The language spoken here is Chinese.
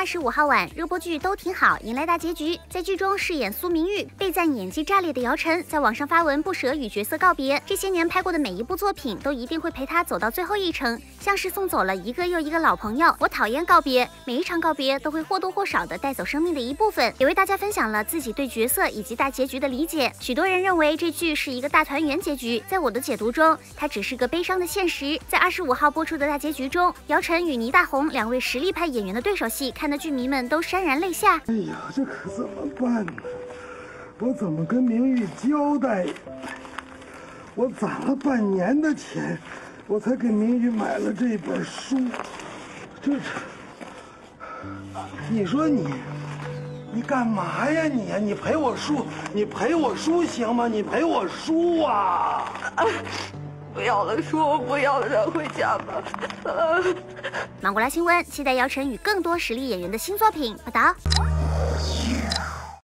二十五号晚，热播剧都挺好，迎来大结局。在剧中饰演苏明玉，被赞演技炸裂的姚晨，在网上发文不舍与角色告别。这些年拍过的每一部作品，都一定会陪他走到最后一程，像是送走了一个又一个老朋友。我讨厌告别，每一场告别都会或多或少的带走生命的一部分。也为大家分享了自己对角色以及大结局的理解。许多人认为这剧是一个大团圆结局，在我的解读中，它只是个悲伤的现实。在二十五号播出的大结局中，姚晨与倪大红两位实力派演员的对手戏。看得剧迷们都潸然泪下。哎呀，这可怎么办呢？我怎么跟明玉交代？我攒了半年的钱，我才给明玉买了这本书。这，你说你，你干嘛呀你呀？你赔我书，你赔我书行吗？你赔我书啊！不要了，说我不要了，让回家吧。芒果拉新闻，期待姚晨与更多实力演员的新作品。报道。